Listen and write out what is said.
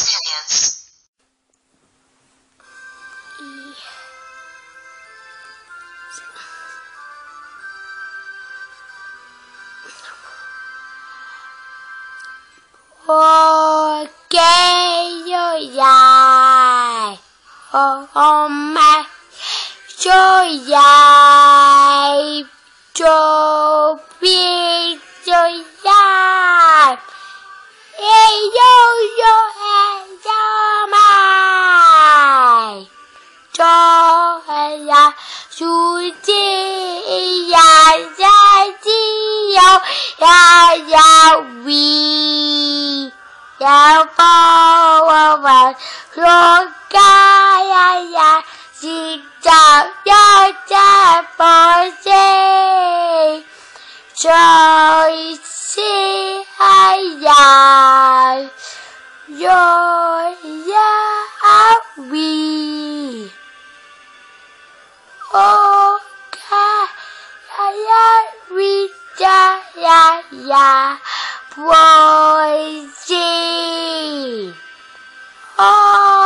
experience. Ok rồi dài Hôm mai trôi dài trôi chi ya ya chi yo ya ya vi ya po và lo ca ya ya si chào cho cha po che trời dài rồi ya 呀，我记。哦。